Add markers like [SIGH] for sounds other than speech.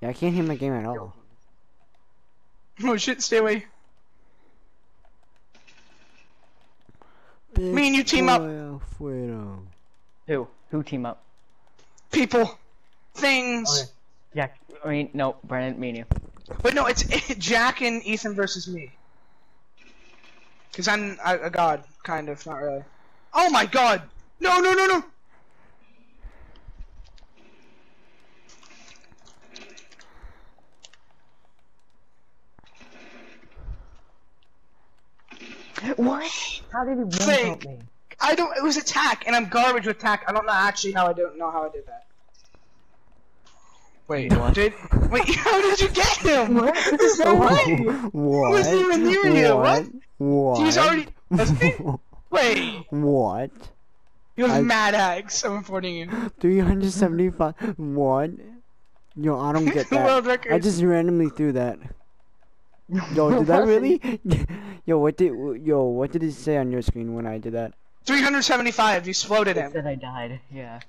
Yeah, I can't hear my game at all. [LAUGHS] Oh shit, stay away. Me and you team up. Afuera. Who? Who team up? People. Things. Okay. Yeah, I mean, no, Brandon, me and you. But no, it's [LAUGHS] Jack and Ethan versus me. Cause I'm a, a god, kind of, not really. Oh my god! No, no, no, no! What? How did he one Fake. me? I don't. It was attack, and I'm garbage with attack. I don't know actually how I don't know how I did that. Wait, What? did wait? [LAUGHS] How did you get him? What? There's no way. What? wasn't even near you, what? What? He was already. Wait, what? you have I- mad hacks. I'm reporting you. 375. What? Yo, I don't get [LAUGHS] that. World record. I just randomly threw that. Yo, [LAUGHS] did I really? [LAUGHS] yo, what did yo what did it say on your screen when I did that? 375. You exploded It him. said I died. Yeah.